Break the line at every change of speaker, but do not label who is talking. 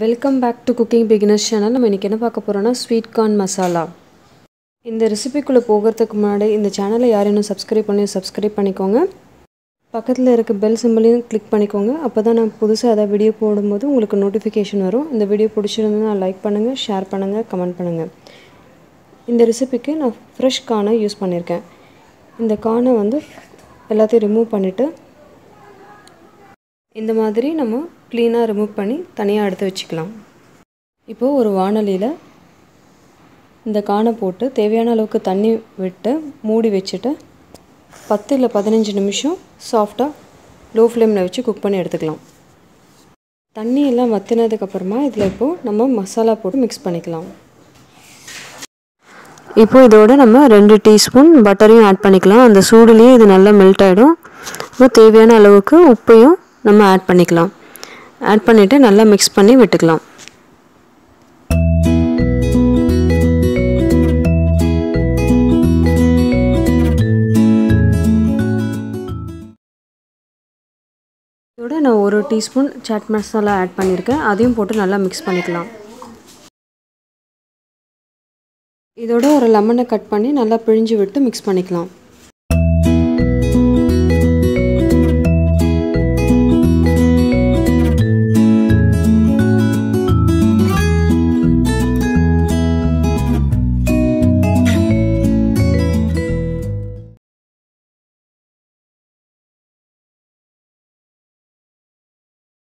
Welcome back to cooking beginners channel நம்ம இன்றைக்கி என்ன பார்க்க போகிறோன்னா ஸ்வீட் கார்ன் மசாலா இந்த ரெசிபிக்குள்ளே போகிறதுக்கு முன்னாடி இந்த சேனலை யார் இன்னும் சப்ஸ்கிரைப் பண்ணி சப்ஸ்கிரைப் பண்ணிக்கோங்க. பக்கத்தில் இருக்க பெல் சிம்பிளையும் கிளிக் பண்ணிக்கோங்க. அப்போ தான் நான் புதுசாக எதாவது வீடியோ போடும்போது உங்களுக்கு நோட்டிஃபிகேஷன் வரும். இந்த வீடியோ பிடிச்சிருந்ததுன்னா லைக் பண்ணுங்கள் ஷேர் பண்ணுங்கள் கமெண்ட் பண்ணுங்கள் இந்த ரெசிபிக்கு நான் ஃப்ரெஷ் கார்னை யூஸ் பண்ணியிருக்கேன் இந்த கார்னை வந்து எல்லாத்தையும் ரிமூவ் பண்ணிவிட்டு இந்த மாதிரி நம்ம க்ளீனாக ரிமூவ் பண்ணி தனியாக எடுத்து வச்சுக்கலாம். இப்போது ஒரு வானலியில் இந்த காணை போட்டு தேவையான அளவுக்கு தண்ணி விட்டு மூடி வச்சுட்டு பத்து இல்லை பதினஞ்சு நிமிஷம் சாஃப்டாக லோ ஃப்ளேமில் வச்சு குக் பண்ணி எடுத்துக்கலாம். தண்ணி எல்லாம் வத்தினதுக்கப்புறமா இதில் இப்போது நம்ம மசாலா போட்டு மிக்ஸ் பண்ணிக்கலாம். இப்போ இதோட நம்ம ரெண்டு டீஸ்பூன் பட்டரையும் ஆட் பண்ணிக்கலாம். அந்த சூடுலேயே இது நல்லா மெல்ட் ஆகிடும் இப்போ தேவையான அளவுக்கு உப்பையும் நம்ம ஆட் பண்ணிக்கலாம். ஆட் பண்ணிவிட்டு நல்லா மிக்ஸ் பண்ணி விட்டுக்கலாம். இதோட நான் ஒரு டீஸ்பூன் சாட் மசாலா ஆட் பண்ணியிருக்கேன் அதையும் போட்டு நல்லா மிக்ஸ் பண்ணிக்கலாம். இதோட ஒரு லெமனை கட் பண்ணி நல்லா பிழிஞ்சு விட்டு மிக்ஸ் பண்ணிக்கலாம்.